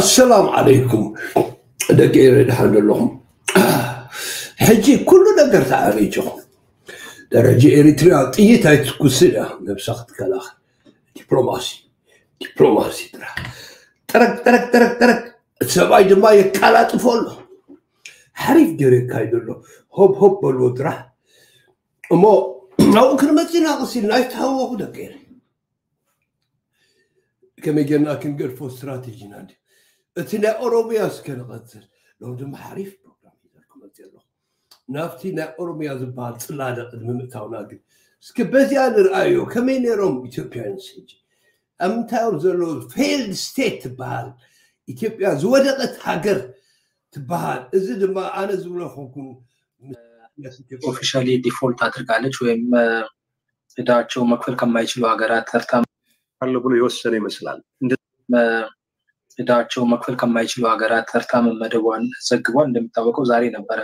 السلام عليكم. دقيرة الحمد لهم حجي كل نقر تعاليجهم درجة إريتريا طيّت هاي تكسرها نبسخت كلاه دبلوماسي. دبلوماسي ترى. ترك ترك ترك ترك. سبعي دماء كالات فول حريف جري كايد له هوب هوب بلو ترى أما أو كرمتي ناقصين هوا هو دقيرة كم يجينا كنقر فو استراتيجي نادي. እቲ ናይ ኦሮምያ ስከንቐፅል ሎም ድማ ሓሪፍ ፕሮግራም ሒዘልኩም ዘሎ ናብቲ ናይ ኦሮምያ ዝበሃል ፅላደ ቅድሚ ምእታውና ግን እስኪ በዚያ ንርአዮ ከመይ ነይሮም ኢትዮጵያንስ ሕጂ ኣብ ምንታዮም ዘሎ? ፌልድ ስቴት ትበሃል ኢትዮጵያ ዝወደቐት ሃገር ትበሃል። እዚ ድማ ኣነ ዝብሎ ኮንኩን ኦፊሻሊ ዲፎልት አድርጋለች ወይም እዳቸው መክፈል ከማይችሉ ሀገራት ተርታ አለ ብሎ የወሰነ ይመስላል። እዳቸው መክፈል ከማይችሉ ሀገራት ተርታ መመደቧን ዘግቧል። እንደሚታወቀው ዛሬ ነበረ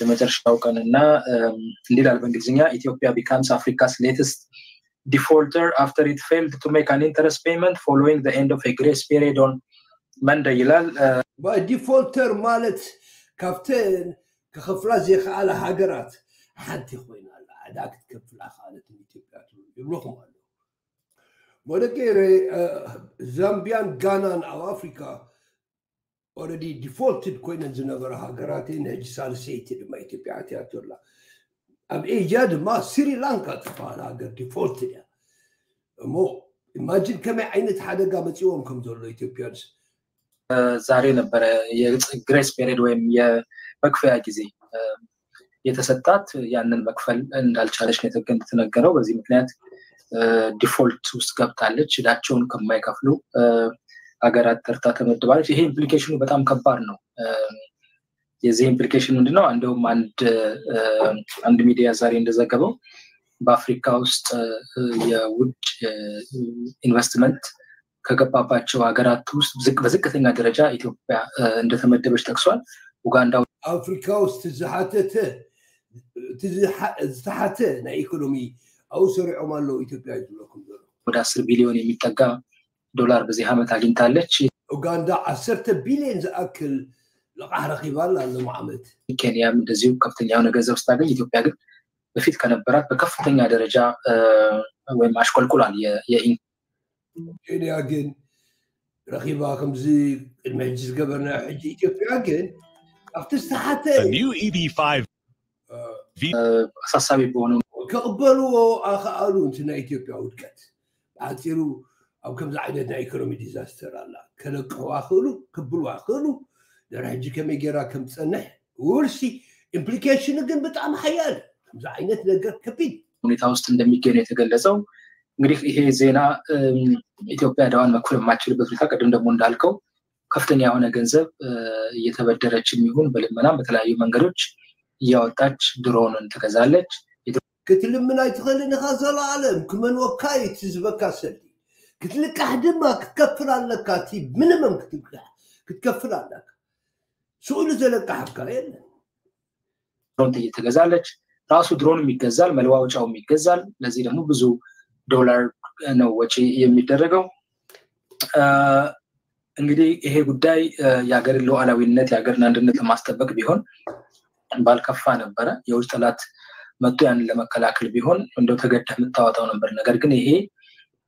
የመጨረሻው ቀን እና እንዲህ ይላል በእንግሊዝኛ Ethiopia becomes Africa's latest defaulter after it failed to make an interest payment following end of grace period on Monday ይላል። defaulter ማለት ካብተን ክኸፍላ ዘይከኣለ ሃገራት ሓንቲ ኮይና ዕዳ ክትከፍላ ኢትዮጵያ ይብለኹም ኣሎ ወደገይረ ዛምቢያን ጋናን ኣብ ኣፍሪካ already defaulted ኮይነን ዝነበረ ሃገራት እየን ሕጂ ሳልሰይቲ ድማ ኢትዮጵያ ኣትያቶላ ኣብ ኤዥያ ድማ ስሪላንካ ትበሃል ሃገር defaulted እያ እሞ imagine ከመይ ዓይነት ሓደጋ መፂዎም ከም ዘሎ ኢትዮጵያንስ ዛሬ ነበረ የ grace period ወይም የመክፈያ ጊዜ የተሰጣት ያንን መክፈል እንዳልቻለች ነው የተነገረው። በዚህ ምክንያት default ውስጥ ገብታለች። እዳቸውን ከማይከፍሉ ሀገራት ተርታ ተመድባለች። ይሄ implication ኑ በጣም ከባድ ነው። የዚህ implication ምንድነው? እንደውም አንድ ሚዲያ ዛሬ እንደዘገበው በአፍሪካ ውስጥ የውጭ ኢንቨስትመንት ከገባባቸው ሀገራት ውስጥ በዝቅተኛ ደረጃ ኢትዮጵያ እንደተመደበች ጠቅሷል። ኡጋንዳ ኣፍሪካ ውስጥ ዝተሓተ ናይ ኢኮኖሚ ኣብኡ ሰሪዖም ኣለዉ ኢትዮጵያ ይዝብለኩም ዘሎ ወደ አስር ቢሊዮን የሚጠጋ ዶላር በዚህ ዓመት አግኝታለች። ኡጋንዳ ዓሰርተ ቢልዮን ዝኣክል ልቃሕ ረኪባላ ሎሚ ዓመት ኬንያም እንደዚሁ ከፍተኛ የሆነ ገንዘብ ስታገኝ፣ ኢትዮጵያ ግን በፊት ከነበራት በከፍተኛ ደረጃ ወይም አሽቆልቁሏል። ኬንያ ግን ረኪባ ከምዚ ቅድሚ ሕጂ ዝገበርና ሕጂ ኢትዮጵያ ግን ኣብቲ ዝተሓተ A new EV5 አሳሳቢ በሆነ ክቕበልዎ ኣኸኣሉንቲ ናይ ኢትዮጵያ ውድቀት ብሓፂሩ ኣብ ከምዚ ዓይነት ናይ ኢኮኖሚ ዲዛስተር ኣላ ከለቅሕዋ ክእሉ ክብልዋ ክእሉ ደረ ሕጂ ከመይ ጌራ ከም ትፀንሕ ውርሲ implication ኑ ግን ብጣዕሚ ሓያል ከምዚ ዓይነት ነገር ከቢድ ሁኔታ ውስጥ እንደሚገኝ የተገለጸው። እንግዲህ ይሄ ዜና ኢትዮጵያ ዕዳዋን መክፈል የማትችልበት ሁኔታ ቅድም ደግሞ እንዳልከው ከፍተኛ የሆነ ገንዘብ እየተበደረችም ይሁን በልመናም በተለያዩ መንገዶች እያወጣች ድሮንን ትገዛለች። ክትልምን ኣይትኽእልን ኢኻ ዘለዓለም ክመንወካ እዩ እቲ ዝበካ ሰዲ ክትልቃሕ ድማ ክትከፍል ኣለካ እቲ ምንመም ክትከፍል ኣለካ ስእሉ ዘለቃሕካ የለን ድሮን ትገዛለች። ራሱ ድሮንም ይገዛል፣ መለዋወጫውም ይገዛል። ለዚህ ደግሞ ብዙ ዶላር ነው ወጪ የሚደረገው። እንግዲህ ይሄ ጉዳይ የሀገርን ሉዓላዊነት የሀገርን አንድነት ለማስጠበቅ ቢሆን ባልከፋ ነበረ። የውጭ ጠላት መጥቶ ያንን ለመከላከል ቢሆን እንደው ተገደህ የምታወጣው ነበር። ነገር ግን ይሄ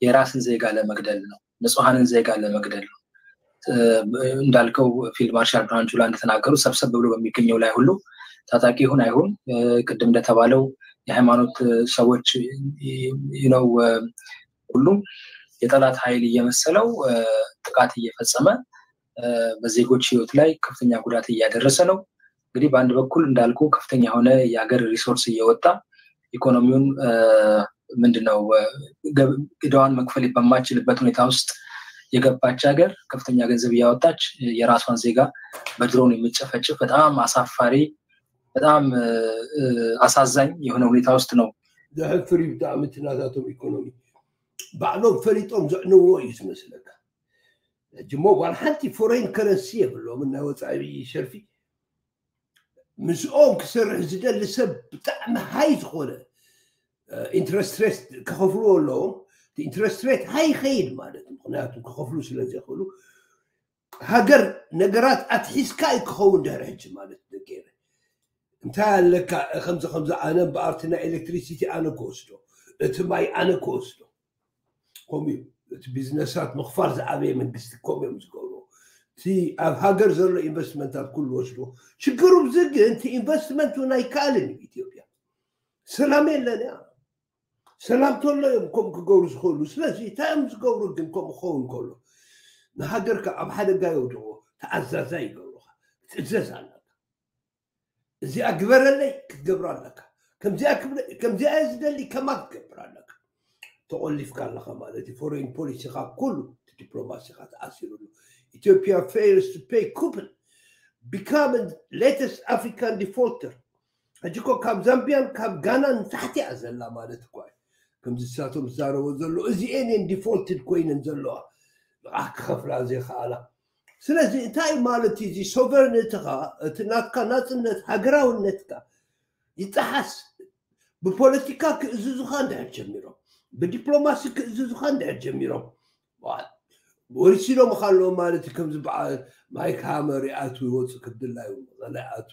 የራስን ዜጋ ለመግደል ነው፣ ንጹሐንን ዜጋ ለመግደል ነው። እንዳልከው ፊልድ ማርሻል ብርሃኑ ጁላ እንደተናገሩ ሰብሰብ ብሎ በሚገኘው ላይ ሁሉ ታጣቂ ይሁን አይሁን ቅድም እንደተባለው የሃይማኖት ሰዎች ነው ሁሉም የጠላት ኃይል እየመሰለው ጥቃት እየፈጸመ በዜጎች ህይወት ላይ ከፍተኛ ጉዳት እያደረሰ ነው። እንግዲህ በአንድ በኩል እንዳልኩ ከፍተኛ የሆነ የሀገር resource እየወጣ ኢኮኖሚውን ምንድነው ዕዳዋን መክፈል በማችልበት ሁኔታ ውስጥ የገባች ሀገር ከፍተኛ ገንዘብ እያወጣች የራሷን ዜጋ በድሮን የምጨፈጭፍ በጣም አሳፋሪ በጣም አሳዛኝ የሆነ ሁኔታ ውስጥ ነው። ዘሕፍር ብጣዕሚ ናታቶም ኢኮኖሚ ባዕሎም ፈሊጦም ዘዕንዎ እዩ ዝመስለካ እሞ ጓል ሓንቲ foreign currency የብሎም ናይ ወፃኢ ሸርፊ ምስኦም ክሰርሕ ዝደሊ ሰብ ብጣዕሚ ሃይ ዝኾነ ኢንትረስት ሬት ከኸፍልዎ ኣለዎም ኢንትረስት ሬት ሃይ ይኸይድ ማለት እዩ ምክንያቱ ክኸፍሉ ስለ ዘይኽእሉ ሃገር ነገራት ኣትሒዝካ እዩ ክኸውን ድሕሪ ሕጂ ማለት ገይረ እንታይ ኣለካ ከምዚ ከምዚ ኣነ በኣርቲ ናይ ኤሌክትሪሲቲ ኣነ ክወስዶ እቲ ማይ ኣነ ክወስዶ ከምኡ እዩ እቲ ቢዝነሳት ምኽፋል ዝዓበየ መንግስቲ ከምኡ እዮም تي أب هاجرزر انفستمنت اب كل وسلو شجرو بزق أنت انفستمنت وناي كالن إثيوبيا. سلام يلنا نعم. سلام تولا يمكم كغور زخولو. سلازي تأم زغور كم خون كله نهاجرك أب حدا جاي ودو تعزازاي يقولوا تعزز عليك زي أكبر لي كبر لك. كم زي أكبر كم زي أزد لي كما كبر لك. تقول لي فكر لك مالتي فورين بوليسي كله دبلوماسي تاثير له ኢትዮጵያ ፌልስ ቱ ፔይ ኩፕን ቢካም ሌተስት ኣፍሪካን ዲፎልተር ሕጂ ኮ ካብ ዛምቢያን ካብ ጋናን ታሕቲ እያ ዘላ ማለት እኳ እዩ ከምዚ ሳቶም ዝዛረቦ ዘሎ እዚአን እየን ዲፎልትድ ኮይነን ዘለዋ ንዓ ክኸፍላ ዘይከኣላ ስለዚ እንታይ ማለት እዩ እዚ ሶቨርኒቲካ እቲ ናትካ ናፅነት ሃገራውነትካ ይፀሓስ ብፖለቲካ ክእዝዙካ እንድሕር ጀሚሮም ብዲፕሎማሲ ክእዝዙካ እንድሕር ጀሚሮም ወሪሲሎም ካለዎ ማለት እዩ ከምዚ በዓል ማይክ ሃመር ይኣቱ ይወፁ ክድላዩ መቐለ ይኣቱ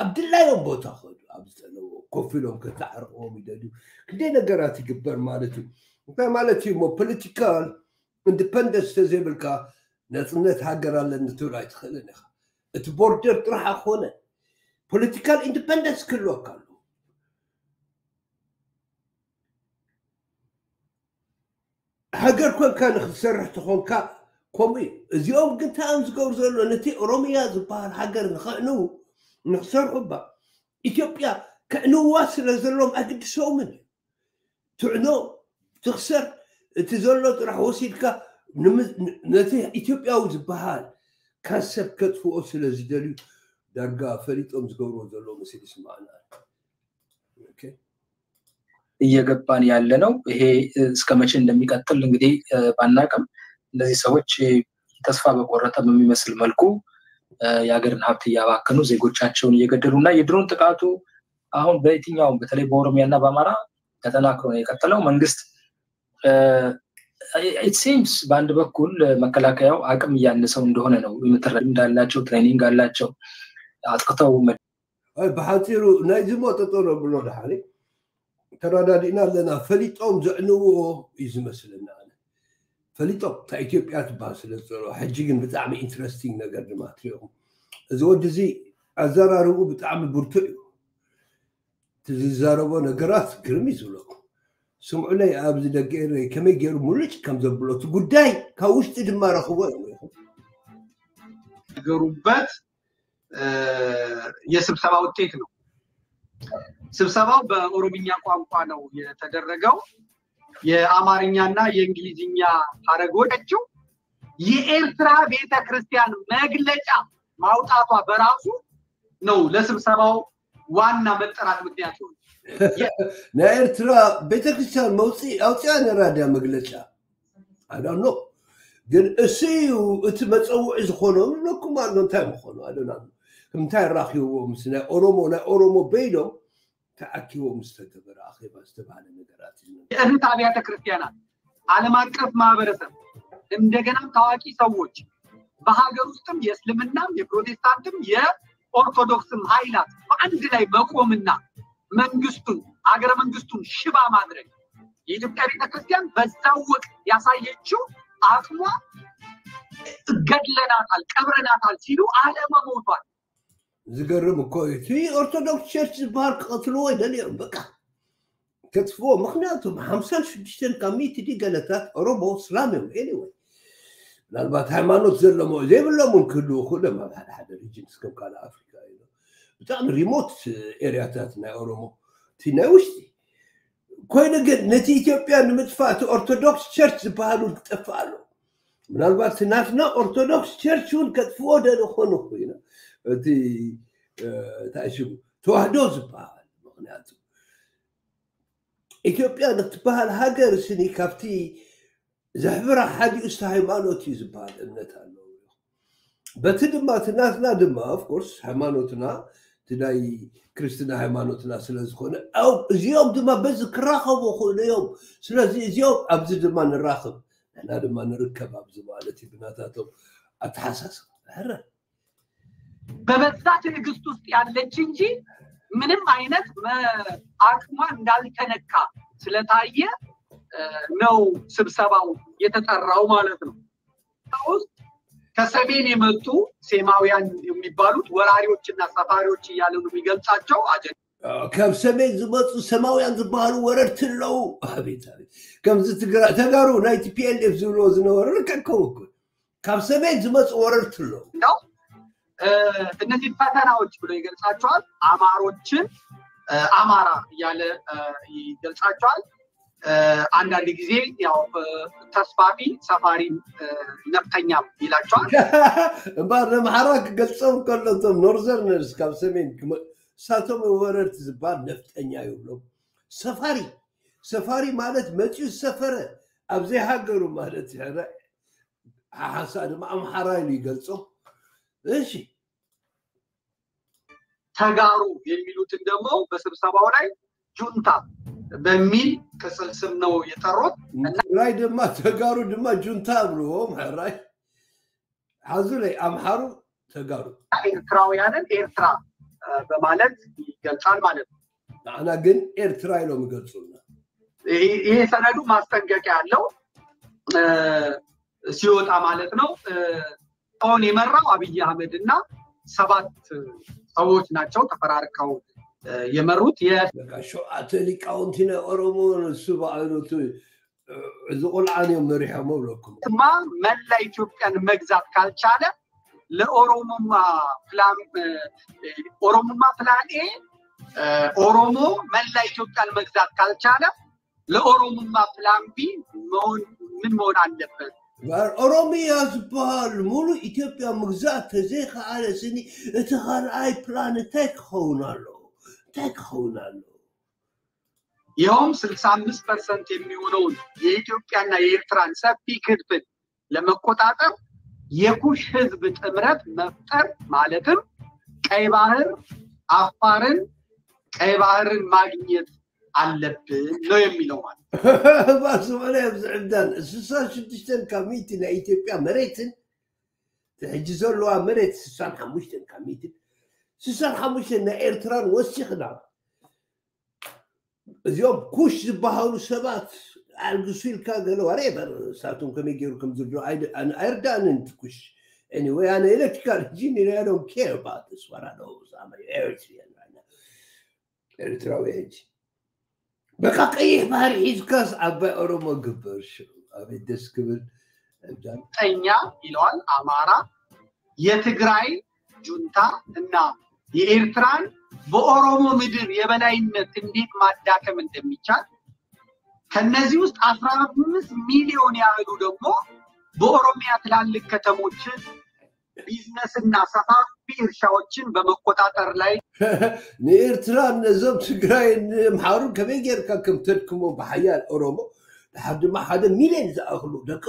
ኣብ ድላዮም ቦታ ክዱ ኣብ ዝጠለዎ ኮፍ ኢሎም ከተዓርቅዎም ይደልዩ ክንደይ ነገራት ይግበር ማለት እዩ እንታይ ማለት እዩ ሞ ፖለቲካል ኢንዲፐንደንስ ተዘይብልካ ነፅነት ሃገር ኣለኒ ትብል ኣይትኽእልን ኢኻ እቲ ቦርደር ጥራሕ ኣኮነ ፖለቲካል ኢንዲፐንደንስ ክህልወካ ኣሎ ሃገር ኮንካ ንክትሰርሕ ተኾንካ ከምኡ እዩ እዚኦም ግን እንታይ እዮም ዝገብሩ ዘሎ ነቲ ኦሮምያ ዝበሃል ሃገር ንኸዕንው ንክሰርሑ ባ ኢትዮጵያ ከዕንዋ ስለ ዘለዎም ኣግድሰዎምን እዩ ትዕኖ ትኽሰር እቲ ዘሎ ጥራሕ ወሲድካ ነቲ ኢትዮጵያዊ ዝበሃል ካንሰብ ከጥፍኦ ስለ ዝደልዩ ዳርጋ ፈሊጦም ዝገብርዎ ዘሎ ምስሊ ይስማዕና እየገባን ያለ ነው። ይሄ እስከ መቼ እንደሚቀጥል እንግዲህ ባናቅም እነዚህ ሰዎች ተስፋ በቆረጠ በሚመስል መልኩ የሀገርን ሀብት እያባከኑ ዜጎቻቸውን እየገደሉ እና የድሮን ጥቃቱ አሁን በየትኛውም በተለይ በኦሮሚያ እና በአማራ ተጠናክሮ ነው የቀጠለው። መንግስት it seems በአንድ በኩል መከላከያው አቅም እያነሰው እንደሆነ ነው የምትረዳ እንዳላቸው training አላቸው አጥቅተው ብሓፂሩ ናይ ዝሞጠጦ ነው ብሎ ድሓሪ ተረዳዲእና ኣለና ፈሊጦም ዘዕንውዎ እዩ ዝመስለና ፈሊጦም እታ ኢትዮጵያ ትበሃል ስለ ዝፀልኦ ሕጂ ግን ብጣዕሚ ኢንትረስቲንግ ነገር ድማ ትሪኦም እዚ ወዲ እዚ ኣዘራርቡ ብጣዕሚ ብርቱዕ እዩ እቲ ዝዛረቦ ነገራት ግርሚ ዝብለኩም ስምዑለይ ኣብዚ ደገ ከመይ ገይሩ ሙሉጭ ከም ዘብሎ እቲ ጉዳይ ካብ ውሽጢ ድማ ረኽቦ ገሩበት የስብሰባ ውጤት ነው። ስብሰባው በኦሮምኛ ቋንቋ ነው የተደረገው። የአማርኛና የእንግሊዝኛ ሀረጎችው የኤርትራ ቤተ ክርስቲያን መግለጫ ማውጣቷ በራሱ ነው ለስብሰባው ዋና መጠራት ምክንያት ሆነ። ናይ ኤርትራ ቤተክርስትያን መውፅኢ ኣውፅያ ነራድያ መግለጫ ኣዳኖ ግን እሱ እቲ መፀውዒ ዝኾኖ ንለኩም ኣሎ እንታይ ምኾኑ? ኣደና እንታይ ራኪብዎ ምስ ናይ ኦሮሞ ናይ ኦሮሞ በይዶም ተኣኪቦም ዝተገበረ ኣኼባ ዝተባሃለ ነገራት የእህት አብያተ ክርስቲያናት ዓለም አቀፍ ማህበረሰብ እንደገናም ታዋቂ ሰዎች በሀገር ውስጥም የእስልምናም የፕሮቴስታንትም የኦርቶዶክስም ኃይላት በአንድ ላይ መቆምና መንግስቱን አገረ መንግስቱን ሽባ ማድረግ የኢትዮጵያ ቤተክርስቲያን በዛው ወቅት ያሳየችው አቅሟ ገድለናታል፣ ቀብረናታል ሲሉ አለመሞቷል። ዝገርም እኮ እዩ እቲ ኦርቶዶክስ ቸርች ዝበሃል ክቐትልዎ ይደልዮም በቃ ከጥፍዎ ምክንያቱም ሓምሳን ሽዱሽተን ካብ ሚእቲ ዲ ገለታት ኦሮሞ እስላም እዮም ኤኒወይ ምናልባት ሃይማኖት ዘለሞ ዘይብሎም እውን ክህልው ክእሎም ኣብ ሓደ ሓደ ሪጅን እስከም ካልእ ኣፍሪካ እዩ ብጣዕሚ ሪሞት ኤርያታት ናይ ኦሮሞ እቲ ናይ ውሽጢ ኮይኑ ግን ነቲ ኢትዮጵያ ንምጥፋእ እቲ ኦርቶዶክስ ቸርች ዝበሃሉ ክጠፍእ ኣሎ ምናልባት እቲ ናትና ኦርቶዶክስ ቸርች እውን ከጥፍዎ ደሊ ኮኑ ኮይኑ እቲ እንታይ ሽሙ ተዋህዶ ዝበሃል ምክንያቱ ኢትዮጵያ ንትበሃል ሃገር ስኒ ካብቲ ዘሕብራ ሓዲኡ ስተ ሃይማኖት እዩ ዝበሃል እምነት ኣለዎ በቲ ድማ እቲ ናትና ድማ ኦፍኮርስ ሃይማኖትና እቲ ናይ ክርስትና ሃይማኖትና ስለ ዝኾነ እዚኦም ድማ በዚ ክራኸቡ ክእሉ እዮም ስለዚ እዚኦም ኣብዚ ድማ ንራኽብ ንሕና ድማ ንርከብ ኣብዚ ማለት እዩ ብናታቶም አተሓሳስባ ኧረ በበዛ ትዕግስት ውስጥ ያለች እንጂ ምንም አይነት አቅሟ እንዳልተነካ ስለታየ ነው ስብሰባው የተጠራው ማለት ነው። ውስጥ ከሰሜን የመጡ ሴማውያን የሚባሉት ወራሪዎችና ሰፋሪዎች እያለ ነው የሚገልጻቸው ካብ ሰሜን ዝመፁ ሰማውያን ዝበሃሉ ወረድቲ ኣለዉ ኣቤት ከምዚ ትግራ ተጋሩ ናይ TPLF ዝብልዎ ከምኡ እኮ ካብ ሰሜን ዝመፁ ነው። እ፣ እነዚህ ፈተናዎች ብሎ ይገልጻቸዋል። አማሮችን አማራ እያለ ይገልጻቸዋል። አንዳንድ ጊዜ ያው ተስፋፊ ሰፋሪም እ፣ ነፍጠኛም ይላቸዋል። እምበር ንምሓራ ክገልፆም ከሎ እቶም ኖርዘርነርስ ካብ ሰሜን እሳቶም ወረድቲ ዝበሃል ነፍጠኛ ይብሎም ሰፋሪ ሰፋሪ ማለት መፂኡ ዝሰፈረ ኣብ ዘይሃገሩ ማለት ሕራ ሓሳ ድማ ኣምሓራ ኢሉ ይገልፆም እሺ ተጋሩ የሚሉትን ደግሞ በስብሰባው ላይ ጁንታ በሚል ቅጽል ስም ነው የጠሩት። ትግራይ ድማ ተጋሩ ድማ ጁንታ ብልዎም ሕራይ ሓዙ ላይ ኣምሓሩ ተጋሩ ኤርትራውያንን ኤርትራ በማለት ይገልጻል ማለት ነው። ንዓና ግን ኤርትራ ኢሎም ይገልፁልና ይሄ- ሰነዱ ማስጠንቀቂያ ያለው ሲወጣ ማለት ነው። አሁን የመራው አብይ አህመድ እና ሰባት ሰዎች ናቸው ተፈራርቀው የመሩት ሸውዓተ ሊቃውንቲ ናይ ኦሮሞ ንሱ በዓይነቱ እዚ ቆልዓን እዮም መሪሖሞ ብለኩም ማ መላ ኢትዮጵያን መግዛት ካልቻለ ለኦሮሞማ ኦሮሞማ plan A ኦሮሞ መላ ኢትዮጵያን መግዛት ካልቻለ ለኦሮሞማ plan B መሆን ምን መሆን አለበት? ኦሮሚያ ዝበሃል ሙሉእ ኢትዮጵያ ምግዛእ ተዘይከኣለ ስኒ እቲ ካልኣይ ፕላን እንታይ ክኸውን ኣሎ እንታይ ክኸውን ኣሎ ይኸውም ስልሳ አምስት percent የሚሆነውን የኢትዮጵያና የኤርትራን ሰፊ ክፍል ለመቆጣጠር የኩሽ ህዝብ ጥምረት መፍጠር ማለትም ቀይ ባህር አፋርን ቀይ ባህርን ማግኘት አለብን ነው የሚለው ማለት ነው። ባስመለ ብዝዕዳን ስሳ ሽዱሽተን ካብ ሚእቲ ናይ ኢትዮጵያ መሬትን ሕጂ ዘለዋ መሬት ስሳን ሓሙሽተን ካብ ሚእትን ስሳን ሓሙሽተን ናይ ኤርትራን ወሲኽና እዚኦም ኩሽ ዝበሃሉ ሰባት ኣልግሱ ኢልካ ገለ ወሬበር ንሳቶም ከመይ ገይሩ ከም ዝድሮ ኣይርዳእንን እቲ ኩሽ anyway ኣነ ኤሌክትሪካል ኢንጂኒር I don't care about this what I know is I'm an Eritrean right now ኤርትራዊ ሕጂ በቃ ቀይሕ ባህሪ ሒዝካስ ዓባይ ኦሮሞ ግበር ሽ ኣቤት ደስ ክብል። ጠኛ ይለዋል አማራ፣ የትግራይ ጁንታ እና የኤርትራን በኦሮሞ ምድር የበላይነት እንዴት ማዳከም እንደሚቻል ከነዚህ ውስጥ አስራ አምስት ሚሊዮን ያህሉ ደግሞ በኦሮሚያ ትላልቅ ከተሞችን ቢዝነስና ሰፋፊ እርሻዎችን በመቆጣጠር ላይ ንኤርትራ ነዞም ትግራይ ንምሓሩ ከመይ ጌርካ ከም ተድክሞ ብሓያል ኦሮሞ ድሓር ድማ ሓደ ሚልዮን ዝኣኽሉ ደቂ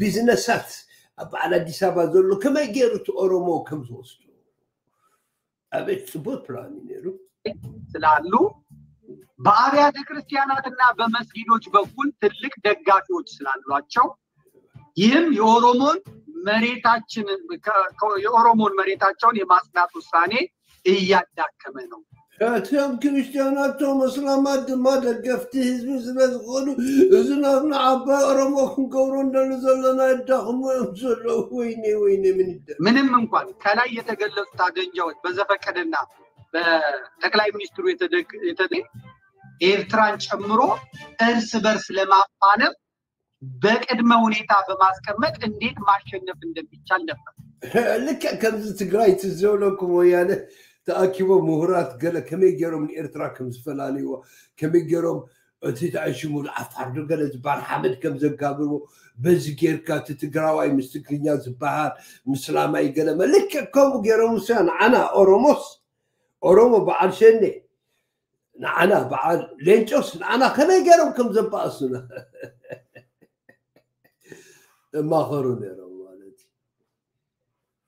ቢዝነሳት ኣብ በዓል ኣዲስ ኣበባ ዘሎ ከመይ ገይሩ እቲ ኦሮሞ ከም ዝወስዱ ኣቤት ፅቡቅ ፕላን እዩ ነይሩ ስላሉ በአብያተ ክርስቲያናትና በመስጊዶች በኩል ትልቅ ደጋፊዎች ስላሏቸው ይህም የኦሮሞን መሬታችንን የኦሮሞን መሬታቸውን የማጽናት ውሳኔ እያዳከመ ነው። እቶም ክርስትያናቶም እስላማት ድማ ደገፍቲ ህዝቢ ስለ እዚ ናብ ንዓባይ ኦሮሞ ክንገብሮ እንደሉ ዘለና ይዳኽሙ እዮም ዘለዉ ወይኔ ወይኔ ምን ይደ ምንም እንኳን ከላይ የተገለጹት አጀንዳዎች በዘፈቀደና በጠቅላይ ሚኒስትሩ የተደ- ኤርትራን ጨምሮ እርስ በርስ ለማፋለም በቅድመ ሁኔታ በማስቀመጥ እንዴት ማሸነፍ እንደሚቻል ነበር። ልክዕ ከምዚ ትግራይ ትዘብለኩም ወያነ ተኣኪቦም ምሁራት ገለ ከመይ ገይሮም ንኤርትራ ከም ዝፈላለይዎ ከመይ ገይሮም እቲ ተኣሽሙ ዓፋር ዶ ገለ ዝበሃል ሓመድ ከም ዘጋብርዎ በዚ ጌርካ እቲ ትግራዋይ ምስ ትግርኛ ዝበሃል ምስ ላማይ ገለ ልክዕ ከምኡ ገይሮም ሳ ንዓና ኦሮሞስ ኦሮሞ በዓል ሸኔ ንዓና በዓል ሌንጮስ ንዓና ከመይ ገይሮም ከም ዘበኣሱና እማኸሩ ነይሮም ማለት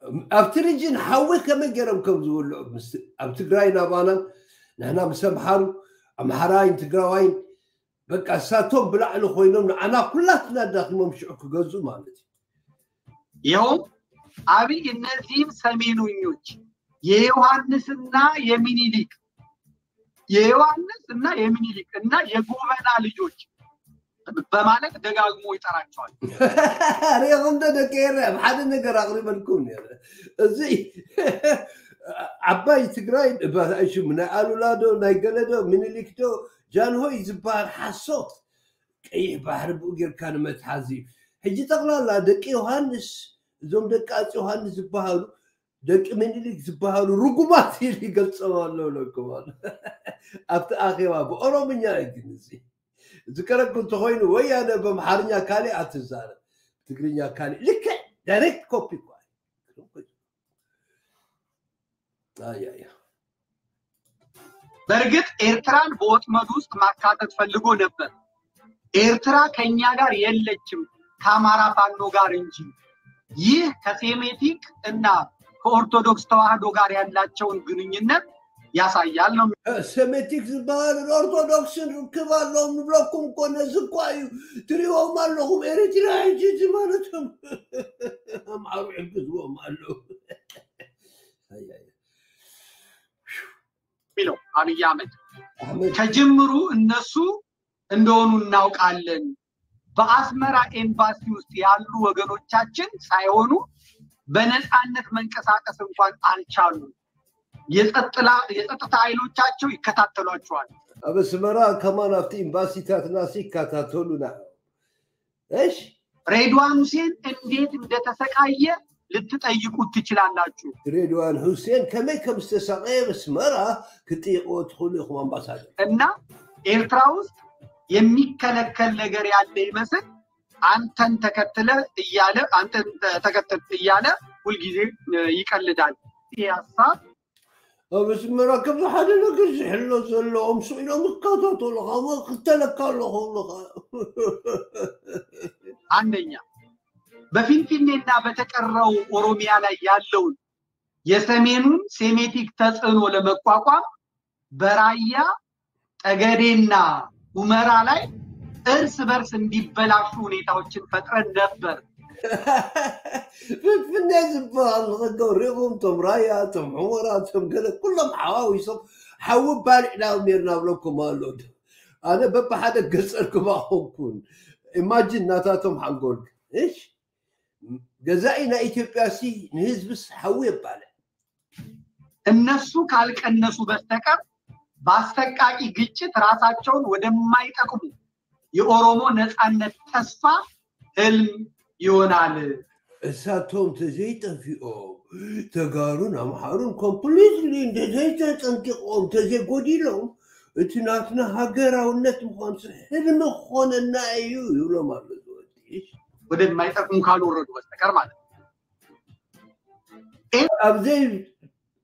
እዩ ኣብቲ ሪጅን ሓዊ ከመይ ገይሮም ከም ዝብልዑ ምስ- ኣብ ትግራይ ናባናን ንሕና ምስ ኣምሓሩ ኣምሓራይን ትግራዋይን በቃ እሳቶም ብላዕሊ ኮይኖም ንዓና ኩላትና ዳኪሞም ሽዑ ክገዝኡ ማለት እዩ ይኸውም አብይ እነዚህም ሰሜኑኞች የዮሐንስና የሚኒሊክ የዮሐንስ እና የሚኒሊክ እና የጎበና ልጆች በማለት ደጋግሞ ይጠራቸዋል። ሪኹም ዶ ደቂ ኤርትራ ብሓደ ነገር ኣቕሪበልኩም ነረ እዚ ዓባይ ትግራይ ሽሙ ናይ ኣሉላ ዶ ናይ ገለ ዶ ምኒሊክ ዶ ጃንሆይ ዝበሃል ሓሶት ቀይሕ ባሕሪ ብኡ ጌርካ ንመትሓዚ ሕጂ ጠቕላላ ደቂ ዮሃንስ እዞም ደቂ ኣፄ ዮሃንስ ዝበሃሉ ደቂ ምኒሊክ ዝበሃሉ ርጉማት ኢሉ ይገልፆም ኣሎ ለኩም ኣሎ ኣብቲ ኣኼባ ብኦሮምኛ እዩ ግን እዚ ዝቀረኩም እንተኮይኑ ወያነ በአምሓርኛ ካሊእ ኣትዛረብ ትግርኛ ካሊእ ልክዕ direct copy በእርግጥ ኤርትራን በወጥመድ ውስጥ ማካተት ፈልጎ ነበር። ኤርትራ ከኛ ጋር የለችም ከአማራ ፋኖ ጋር እንጂ። ይህ ከሴሜቲክ እና ከኦርቶዶክስ ተዋህዶ ጋር ያላቸውን ግንኙነት ያሳያል ነው። ሴሜቲክ ዝበሃል ኦርቶዶክስን ርክብ ኣለዎም ንብለኩም እኮ ነዚ እኳ እዩ ትሪኦም ኣለኹም ኤርትራ ሕጂ ማለቶም ኣምሓሩ ሕግዝዎም ኣለዉ የሚለው አብይ አህመድ ከጅምሩ እነሱ እንደሆኑ እናውቃለን። በአስመራ ኤምባሲ ውስጥ ያሉ ወገኖቻችን ሳይሆኑ በነፃነት መንቀሳቀስ እንኳን አልቻሉም። የጸጥታ ኃይሎቻቸው ይከታተሏቸዋል። ኣብ ኣስመራ ከማን ኣብቲ ኤምባሲታትና ሲ ይከታተሉና እሽ ሬድዋን ሁሴን እንዴት እንደተሰቃየ ልትጠይቁት ትችላላችሁ። ሬድዋን ሁሴን ከመይ ከም ዝተሰቀየ መስመራ ክጥይቅዎ ትኽእሉ ኢኹም ኣምባሳደር እና ኤርትራ ውስጥ የሚከለከል ነገር ያለ ይመስል አንተን ተከትለ እያለ አንተን ተከተል እያለ ሁልጊዜ ይቀልዳል። ይህ ሀሳብ ኣስመራ ከምዚ ሓደ ነገር ዝሕሎ ዘለዎም ሱ ኢሎም ይከታተሉካ ሞ ክተለካ ኣለኹ አንደኛ በፊንፊኔና በተቀረው ኦሮሚያ ላይ ያለውን የሰሜኑን ሴሜቲክ ተጽዕኖ ለመቋቋም በራያ ጠገዴና ሁመራ ላይ እርስ በርስ እንዲበላሹ ሁኔታዎችን ፈጥረን ነበር። ፍንፍነ ዝበሃል ንክገብሪኹም ቶም ራያ ቶም ሕሞራ ቶም ገለ ኩሎም ሓዋዊሶም ሓዊ ባሊዕና ነርና ብለኩም ኣሎ ኣነ በብሓደ ገፀልኩም ኣኾንኩን ኢማጅን ናታቶም ሓንጎል እሽ ገዛኢ ናይ ኢትዮጵያ ሲ ንህዝብስ ሓዊ የባልዕ እነሱ ካልቀነሱ በስተቀር በአሰቃቂ ግጭት ራሳቸውን ወደማይጠቅሙ የኦሮሞ ነፃነት ተስፋ ህልም ይሆናል። እሳቶም ተዘይጠፊኦም ተጋሩን ኣምሓሩን ኮምፕሊትሊ እንደዘይተፀንቂቖም ተዘይጎዲሎም እቲ ናትና ሃገራውነት ምኳንስ ሕልሚ ክኾነና እዩ ይብሎም ኣሎ ዝወዲ ወደማይጠቅሙ ካልወረዱ በስተቀር ማለት ነው።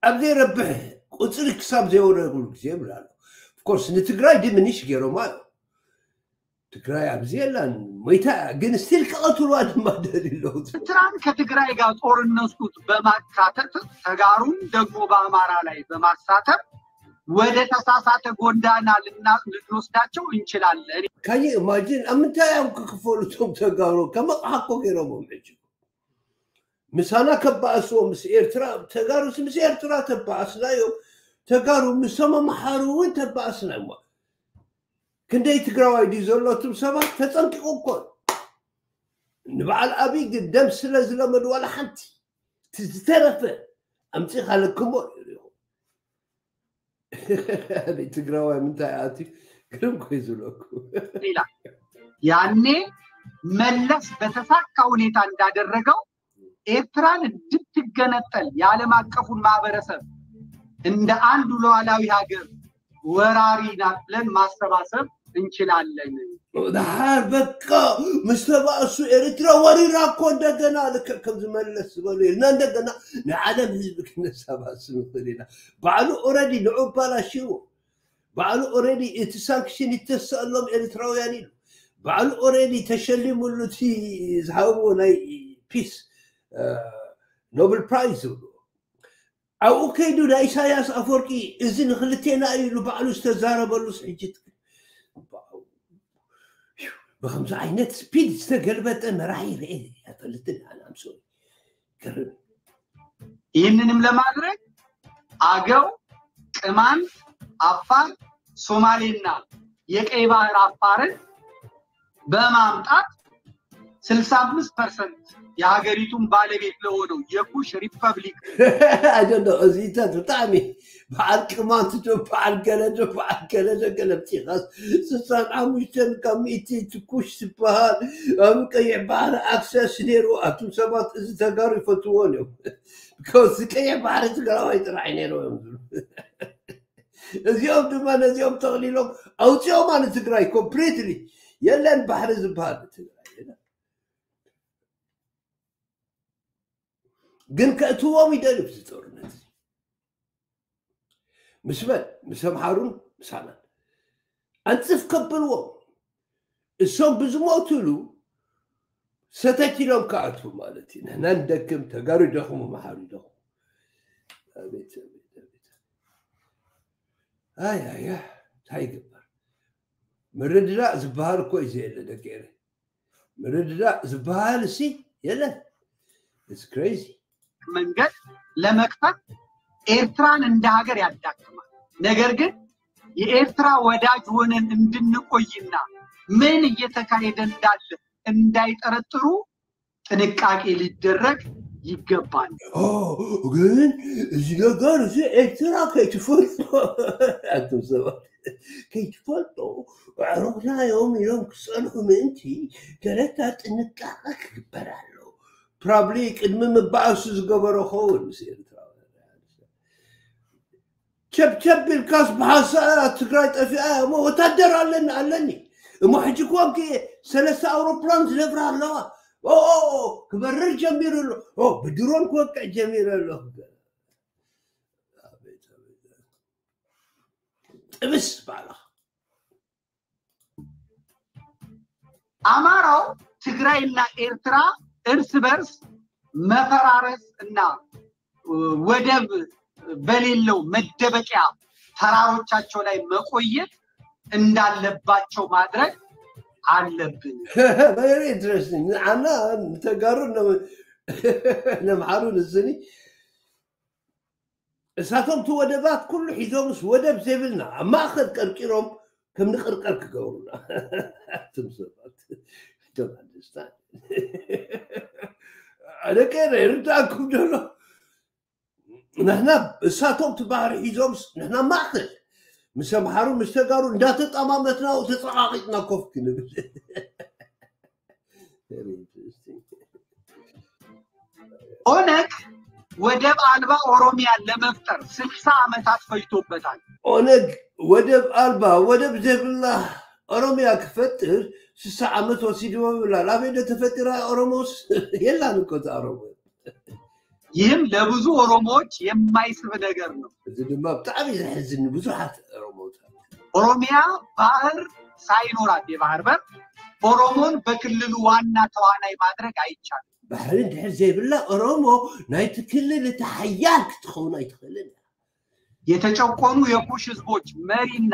ኣብ ዘይረብሕ ቁፅሪ ክሳብ ዘይወረድሉ ግዜ ይብላ ኣሎ ፍኮርስ ንትግራይ ድምንሽ ገይሮማ እዩ ትግራይ ኣብዚ የላን ሞይታ ግን still ክቐትልዋ ድማ ደልለው ኤርትራን ከትግራይ ጋር ጦርነት ውስጥ በማካተት ተጋሩን ደግሞ በአማራ ላይ በማሳተፍ ወደ ተሳሳተ ጎዳና ልንወስዳቸው እንችላለን። okay imagine ኣብ ምንታይ እዮም ክክፈሉ እቶም ተጋሩ ከመቕሓኮ ገይሮሞም ሕጂ። ምሳና ከበኣስዎ ምስ ኤርትራ ተጋሩ ምስ ኤርትራ ተበኣስናዮም ተጋሩ ምሶም ኣመሓሩ እውን ተበኣስና እሞ ክንደይ ትግራዋይ ድዩ ዘሎቱም ሰባት? ተፀንቂቑ እኮን ንበዓል ኣብይ ግን ደም ስለ ዝለመዱ ዋላ ሓንቲ ዝተረፈ ኣምፂኻ ለክሞ ይሪኹ ኣበይ ትግራዋይ ምንታይ ኣትዩ ግርም ኮይ ዝብለኩ? ያኔ መለስ በተሳካ ሁኔታ እንዳደረገው ኤርትራን እንድትገነጠል የዓለም አቀፉን ማህበረሰብ እንደ አንዱ ሉዓላዊ ሀገር ወራሪ ናት ብለን ማሰባሰብ እንችላለን። ድሓር በቃ ምስ ተባእሱ ኤርትራ ወሪራ እኮ እንደገና ልክዕ ከም ዝመለስ ዝበሉ ኢልና እንደገና ንዓለም ህዝቢ ክነሰባስብ ንኽእል ኢና ባዕሉ ኦረዲ ንዑ ባላሽዎ ባዕሉ ኦረዲ እቲ ሳንክሽን ይተስአሎም ኤርትራውያን ኢሉ ባዕሉ ኦረዲ ተሸሊሙሉ እቲ ዝሃብዎ ናይ ፒስ ኖብል ፕራይዝ ዝብልዎ ኣብኡ ከይዱ ናይ ኢሳያስ ኣፈወርቂ እዚ ንክልቴና እዩ ኢሉ ባዕሉ ዝተዛረበሉስ ሕጂ ብከምዚ ዓይነት speed ዝተገልበጠ መራሒ ርአ ኣይፈልጥን ኣነ ኣምሶ ገርም ይህንንም ለማድረግ አገው፣ ቅማንት፣ አፋር፣ ሶማሌና የቀይ ባህር አፋርን በማምጣት ስልሳ አምስት percent የሀገሪቱን ባለቤት ለሆነው የኩሽ ሪፐብሊክ ኣደሎ እዚታት ብጣዕሚ በዓል ቅማንት ዶ በዓል ገለዶ በዓል ገለዶ ገለብፂኻስ ስሳን ሓሙሽተን ካብ ሚእቲ ትኩሽ ዝበሃል ኣብ ቀይሕ ባሕሪ ኣክሰስ ነይሩ ኣቱም ሰባት እዚ ተጋሩ ይፈትዎን እዮም ብካውዚ ቀይሕ ባሕሪ ትግራዋይ ጥራሕ ነይሩ እዮም ዝብሉ እዚኦም ድማ ነዚኦም ተቕሊሎም ኣውፅኦማ ንትግራይ ኮምፕሊትሊ የለን ባሕሪ ዝበሃል ትግራይ ግን ከእትዎም ይደልብ እዚ ጦርነት ምስ መን ምስ ኣምሓሩን ምሳናን ኣንፅፍ ከብልዎም እሶም ብዝሞትሉ ሰተት ኢሎም ከኣትዉ ማለት እዩ ንሕና ንደክም ተጋሩ ይደኽሙ መሓሩ ይደኽሙ ኣቤት ኣቤት ኣቤት ኣይ ኣያ እንታይ ይግበር ምርድዳእ ዝበሃል እኮ እዩ ዘየለ ደቂረ ምርድዳእ ዝበሃል እሲ የለን ኢትስ ክሬዚ መንገድ ለመክፈት ኤርትራን እንደ ሀገር ያዳክማል። ነገር ግን የኤርትራ ወዳጅ ሆነን እንድንቆይና ምን እየተካሄደ እንዳለ እንዳይጠረጥሩ ጥንቃቄ ሊደረግ ይገባል። ግን እዚ ነገር እዚ ኤርትራ ከይትፈልጦ ሰባት ከይትፈልጦ ኣዕሩኽናዮም ኢሎም ክፀንሑ ምእንቲ ገለታ ጥንቃቐ ክግበር ኣሎ ፕሮብሊ ቅድሚ ምባእሱ ዝገበሮ ኸውን ምስ ኤርትራውያን ቸብቸብ ኢልካስ ብሓሳብ ትግራይ ጠፊኣ እሞ ወታደር ኣለኒ ኣለኒ እሞ ሕጂ ኮንኪ ሰለስተ ኣውሮፕላን ዝነብራ ኣለዋ ኦ ክበርር ጀሚሩ ኣሎ ብድሮን ክወቅዕ ጀሚሩ ኣሎ ጥብስ ባዕልኻ አማራው ትግራይና ኤርትራ እርስ በርስ መፈራረስ እና ወደብ በሌለው መደበቂያ ተራሮቻቸው ላይ መቆየት እንዳለባቸው ማድረግ አለብን። very ንተጋሩ ነምሓሩ ንስኒ እሳቶም ወደባት ኩሉ ሒዞምስ ወደብ ዘይብልና ኣብ ማእኸል ቀርቂሮም ከም ንቅርቀር ክገብሩና። እቶም ሰባት ቀረ ይርዳእኩም ደሎ ንሕና እሳቶም እቲ ባህሪ ሒዞምስ ንሕና ማእኸል ምስ ኣምሓሩ ምስ ተጋሩ እንዳተጠማመትና ተፀቃቂጥና ኮፍ ክንብል Very interesting. ኦነግ ወደብ አልባ ኦሮሚያን ለመፍጠር ስልሳ ዓመታት ፈጅቶበታል። ኦነግ ወደብ ኣልባ ወደብ ዘይብላ ኦሮሚያ ክፈጥር ስሳ ዓመት ወሲድዎ ይብላል ኣበይ ዶ ተፈጢራ ኦሮሞስ የላን እኮ እታ ኦሮሞ ይህም ለብዙ ኦሮሞዎች የማይስብ ነገር ነው። እዚ ድማ ብጣዕሚ ዘሕዝን ብዙሓት ኦሮሞታት ኦሮሚያ ባህር ሳይኖራት የባህር በር ኦሮሞን በክልሉ ዋና ተዋናይ ማድረግ አይቻልም። ባሕሪ እንድሕር ዘይብላ ኦሮሞ ናይቲ ክልል እቲ ሓያል ክትኸውን ኣይትኽእልን የተጨቆኑ የኩሽ ህዝቦች መሪና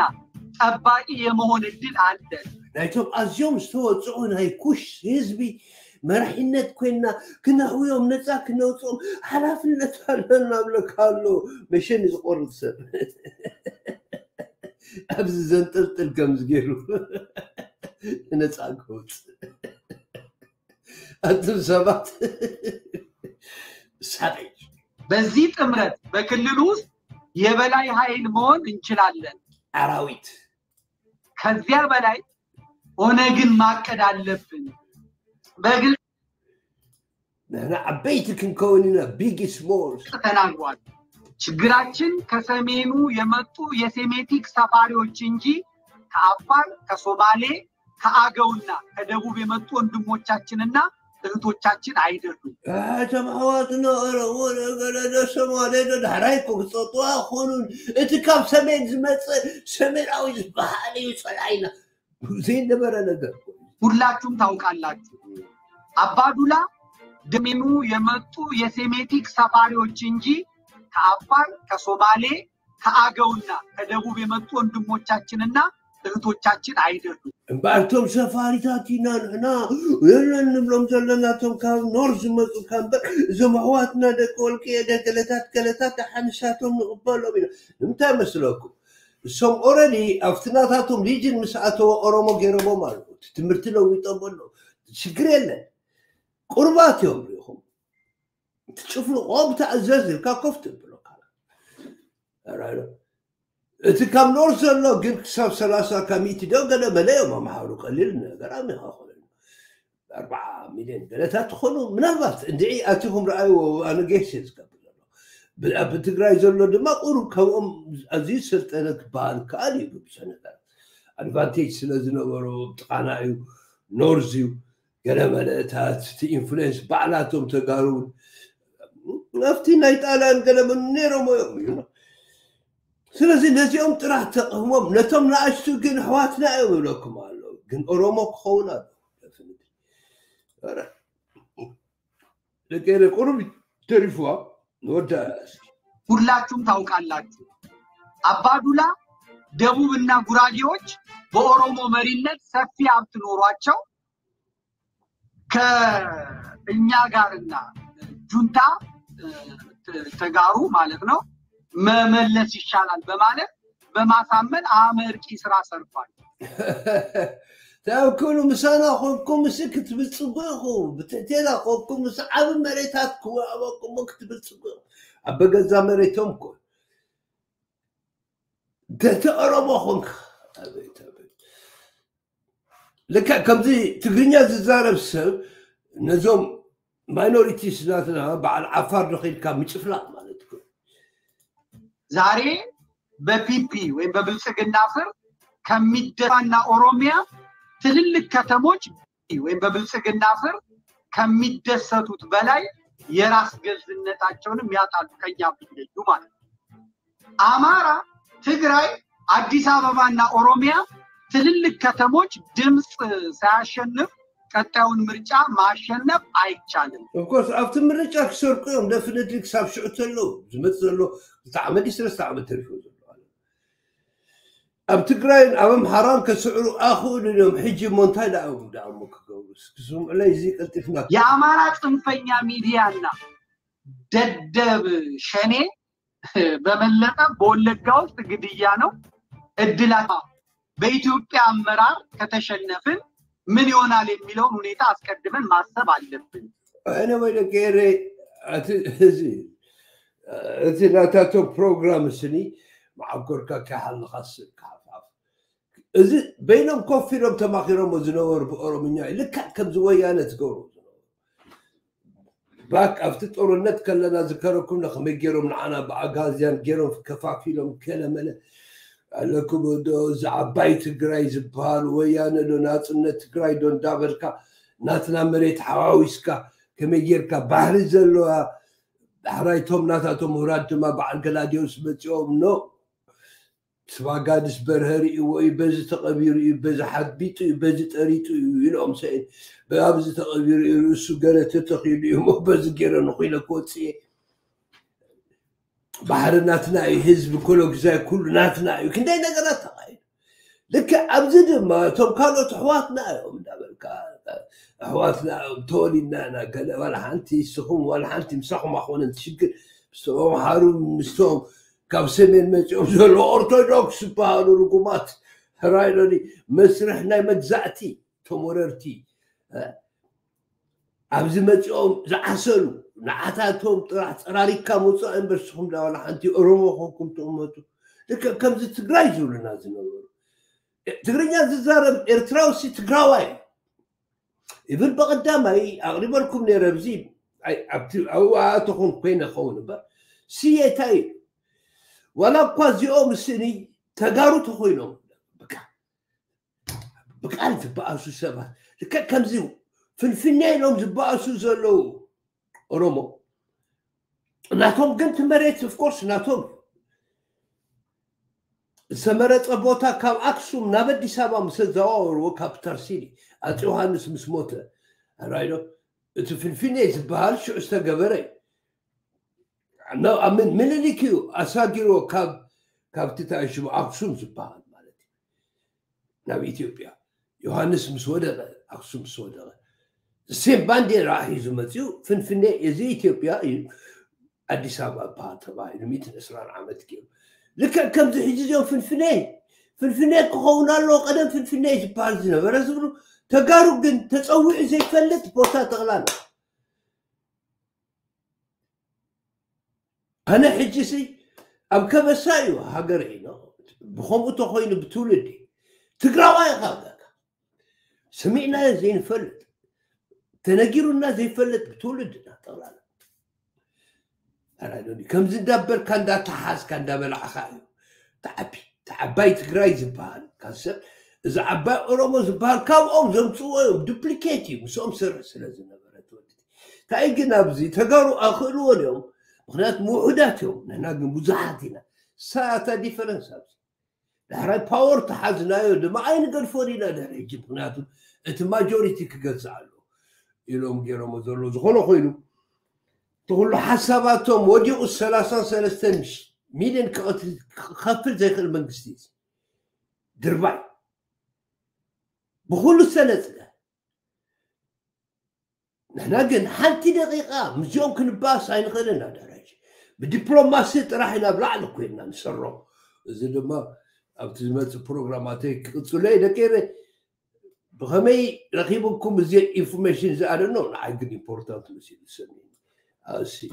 ጠባቂ የመሆን እድል አለን። ናይቶም ኣዝዮም ዝተወፅኡ ናይ ኩሽ ህዝቢ መራሒነት ኮይና ክነህውዮም ነፃ ክነውፅኦም ሓላፍነት ኣለና ብለካ ኣሎ መሸኒ ዝቆርፅ ሰብ ኣብዚ ዘንጥልጥል ከምዚ ገይሩ ነፃ ክወፅ ኣቶም ሰባት ሳበይ በዚህ ጥምረት በክልሉ ውስጥ የበላይ ኃይል መሆን እንችላለን። ኣራዊት ከዚያ በላይ ኦነግን ማቀድ አለብን። በግልጽ ንሕና ዓበይቲ ክንከውን ኢና big small ተናግሯል። ችግራችን ከሰሜኑ የመጡ የሴሜቲክ ሰፋሪዎች እንጂ ከአፋር፣ ከሶማሌ፣ ከአገውና ከደቡብ የመጡ ወንድሞቻችንና እህቶቻችን አይደሉም። ኣሕዋትና ኦሮሞ ነገለዶ ሶማሌ ዳሕራይ እኮ ክፀጥዋ ኮኑን እቲ ካብ ሰሜን ዝመፅእ ሰሜናዊ ዝበሃል እዩ ፀላኢና ዘይነበረ ነገር ሁላችሁም ታውቃላችሁ። አባዱላ ደሜኑ የመጡ የሴሜቲክ ሰፋሪዎች እንጂ ከአፋር፣ ከሶማሌ፣ ከአገውና ከደቡብ የመጡ ወንድሞቻችንና እህቶቻችን አይደሉም። እምበኣቶም ሰፋሪታት ኢና ንሕና የለን ንብሎም ዘለና እቶም ካብ ኖር ዝመፁ ካብ እምበር እዞም ኣሕዋትና ደቂ ወልቂየ ገለታት ገለታት ሓንሳቶም ንቕበሎም ኢና። ንምንታይ መስለኩም እሶም already ኣብቲ ሊጅን ምስ ኣተወ ኦሮሞ ገይሮሞም ኣለዉ ትምህርቲ ለዊጦም ኣሎ ሽግር የለን ቁርባት እዮም ሪኢኹም ትጭፍልቆም ተኣዘዝ ኢልካ ኮፍ ትብሎካ እቲ ካብ ኖር ዘሎ ግን ክሳብ ሰላሳ ካብ ሚእቲ ደው ገለ መለ እዮም ኣምሓሩ ቀሊል ነገር ኣሚኻ ኮይኑ ኣርባዓ ሚልዮን ገለታት ትኾኑ ምናልባት እንድዒ ኣቲኹም ረኣይዎ ኣነ ጌሽ ዝገብር ዘሎ ኣብ ትግራይ ዘሎ ድማ ቁሩብ ከምኦም ኣዝዩ ሰልጠነ ክበሃል ከኣል እዩ ብብዙሕ ነገራት ኣድቫንቴጅ ስለ ዝነበሮ ጥቃና እዩ ኖርዝ እዩ ገለ መለእታት እቲ ኢንፍሉንስ ባዕላቶም ተጋሩ ኣብቲ ናይ ጣልያን ገለ ነይሮሞ እዮም ስለዚ ነዚኦም ጥራሕ ተቐህሞም ነቶም ንኣሽቱ ግን ኣሕዋትና እዮም ይብለኩም ኣሎ። ግን ኦሮሞ ክኸውን ኣሎ ደቀረ ቁሩብ ተሪፍዋ ንወዳ ሁላችሁም ታውቃላችሁ። አባዱላ ደቡብ እና ጉራጌዎች በኦሮሞ መሪነት ሰፊ ሀብት ኖሯቸው ከእኛ ጋርና ጁንታ ተጋሩ ማለት ነው። መመለስ ይሻላል በማለት በማሳመን አመርቂ ስራ ሰርቷል። ኩሉ ምሳና ኮንኩም ምስ ክትብልፅጉ ኢኹም ብትእቴና ኮንኩም ምስ ዓብ መሬታት ክወሃበኩም ክትብልፅጉ ኢኹም ኣብ በገዛ መሬቶም ኮ ኮንካ ልክዕ ከምዚ ትግርኛ ዝዛረብ ሰብ ነዞም ማይኖሪቲስ ናትና በዓል ዓፋር ንኽኢልካ ምጭፍላቅ ማለት እዩ ዛሬ በፒፒ ወይም በብልጽግና ስር ከሚደፋና ኦሮሚያ ትልልቅ ከተሞች ወይም በብልጽግና ስር ከሚደሰቱት በላይ የራስ ገዝነታቸውንም ያጣሉ ከኛ ቢለዩ ማለት ነው። አማራ፣ ትግራይ፣ አዲስ አበባና ኦሮሚያ ትልልቅ ከተሞች ድምፅ ሳያሸንፍ ቀጣዩን ምርጫ ማሸነፍ አይቻልም። of course ኣብቲ ምርጫ ክሰርቁ እዮም definitely ክሳብ ሽዑ ተለዉ ዝመፅእ ዘሎ ዓመት ሰለስተ ዓመት ተሪፉ ዘሎ ኣብ ትግራይን ኣብ ኣምሓራን ከስዕሩ ኣኽእሉ እዮም ሕጂ ሞ እንታይ ዳኣሙ ዳኣሙ ክገብሩስ ክስምዑለይ እዚ ቀልጢፍና። የአማራ ጽንፈኛ ሚዲያና ደደብ ሸኔ በመለጠ በወለጋ ውስጥ ግድያ ነው። እድላ በኢትዮጵያ አመራር ከተሸነፍን ምን ይሆናል የሚለውን ሁኔታ አስቀድመን ማሰብ አለብን። ኣነ ወይ ደገረ እዚ እቲ ናታቶም ፕሮግራም ስኒ ማዓኮርካ ካይሓልካ ክሓፋፍ እዚ በይኖም ኮፍ ኢሎም ተማኺሮሞ ዝነበሩ ብኦሮምኛ እዩ ልክዕ ከምዚ ወያነ ዝገብሩ ባክ ኣብቲ ጦርነት ከለና ዝከረኩም ከመይ ገይሮም ንዓና ብኣጋዝያን ገይሮም ከፋፊሎም ከለመለ ዶ እዚ ዓባይ ትግራይ ዝበሃል ወያነ ዶ ናፅነት ትግራይ ዶ እንዳበልካ ናትና መሬት ሓዋዊስካ ከመይ ጌርካ ባህሪ ዘለዋ ዳሕራይቶም ናታቶም ውራድ ድማ በዓል ገላዲዮስ መፂኦም ኖ። ስባጋድስ በርሀ ርእይዎ እዩ በዚ ተቐቢሩ እዩ በዚ ሓቢጡ እዩ በዚ ጠሪጡ እዩ ኢሎም ሰኢን ኣብዚ ተቐቢሩ እዩ ርእሱ ገለ ተተኺሉ እዩ ሞ በዚ ገይረ ንኮይነ ክወፅእ እየ ባህሪ ናትና እዩ ህዝቢ ኮሎ ግዛይ ኩሉ ናትና እዩ ክንደይ ነገራት ተኻይዱ ልክዕ ኣብዚ ድማ እቶም ካልኦት ኣሕዋትና እዮም እንዳበልካ ኣሕዋትና እዮም ተወሊድና ኢና ገለ ዋላ ሓንቲ ንስኹም ዋላ ሓንቲ ምሳኹም ኣኾነን ትሽግር ምስቶም ኣምሓሩ ምስቶም ካብ ሰሜን መፂኦም ዘሎ ኦርቶዶክስ ዝበሃሉ ርጉማት ሕራይሎኒ መስርሕ ናይ መግዛእቲ እቶም ወረርቲ ኣብዚ መፂኦም ዝዓሰሉ ንዓታቶም ጥራሕ ፀራሪካ ምውፃእ እምበር ስኹም ዳ ዋላ ሓንቲ ኦሮሞ ኮንኩም ትቕመጡ ልክዕ ከምዚ ትግራይ ዝብሉና ዝነበሩ ትግርኛ ዝዛረብ ኤርትራውሲ ትግራዋይ ኢብን በቐዳማይ ኣቕሪበልኩም ነይረ ብዚ ኣብቲ ኣብኣተኹን ኮይነ ኸውን እምበር ስየታይ እዩ ዋላ እኳ እዚኦም ስኒ ተጋሩ ተኮይኖም ብቃል ዝበኣሱ ሰባት ልክዕ ከምዚ ፍንፍኛ ኢሎም ዝበኣሱ ዘለው ኦሮሞ ናቶም ግን እቲ መሬት ኦፍኮርስ ናቶም ዝተመረፀ ቦታ ካብ ኣክሱም ናብ ኣዲስ ኣበባ ምስ ዘዋወርዎ ካብ ተርሲኒ ኣፄ ዮሃንስ ምስ ሞተ ራይዶ? እቲ ፍንፍኔ ዝበሃል ሽዑ ዝተገበረ እዩ። ኣብ ምኒልክ እዩ ኣሳጊርዎ ካብቲ ታሽሙ ኣክሱም ዝበሃል ማለት እዩ። ናብ ኢትዮጵያ ዮሃንስ ምስ ወደቐ ኣክሱም ምስ ወደቐ ባንዴራ ሒዙ መፅኡ ፍንፍኔ እዚ ኢትዮጵያ እዩ ኣዲስ ኣበባ በሃል ተባሂሉ 120 ዓመት ገይሩ ልክዕ ከምዚ ሕጂ እዚኦም ፍንፍኔ ፍንፍኔ ክኸውን ኣለዎ ቀደም ፍንፍኔ ዝበሃል ዝነበረ ዝብሉ ተጋሩ ግን ተፀዊዑ ዘይፈልጥ ቦታ ጠቕላላ ኣነ ሕጂ ሲ ኣብ ከበሳ እዩ ሃገር ኢኖ ብከምኡ ተኮይኑ ብትውልዲ ትግራዋይ ኢኻ ጋጋ ሰሚዕናዮ ዘይንፈልጥ ተነጊሩና ዘይፈልጥ ብትውልድና ጠቕላላ ከምዚ እንዳበልካ እንዳተሓዝካ እንዳበላዕካ እዩ ተዓቢ ዓባይ ትግራይ ዝበሃል ካብ ሰብ እዚ ዓባይ ኦሮሞ ዝበሃል ካብኦም ዘምፅዎ እዮም ዱፕሊኬት እዩ ምስኦም ስርሕ ስለ ዝነበረ ትወልድ እንታይ ግን ኣብዚ ተጋሩ ኣኽእልዎን እዮም ምክንያቱ ውሑዳት እዮም ንሕና ግን ብዙሓት ኢና ሳታ ዲፈረንስ ኣብዚ ዳሕራይ ፓወር ተሓዝናዮ ድማ ኣይንገልፎን ኢና ድሕሪ ሕጂ ምክንያቱ እቲ ማጆሪቲ ክገዝእ ኣሎ ኢሎም ገይሮሞ ዘሎ ዝኾነ ኮይኑ እቲ ኩሉ ሓሳባቶም ወዲቑ ሰላሳን ሰለስተን ሚልዮን ክኸፍል ዘይክእል መንግስቲ እዩ ድርባይ ብኩሉ ዝተነፅገ ንሕና ግን ሓንቲ ደቂቃ ምስኦም ክንባስ ኣይንኽእልን ኣዳራጅ ብዲፕሎማሲ ጥራሕ ኢና ብላዕሊ ኮይንና ንሰርሖ እዚ ድማ ኣብቲ ዝመፅእ ፕሮግራማተይ ክቅፅሎ Vraiment, arrivons comme the information. I don't know. I think important, monsieur le Sénat. Ah, si.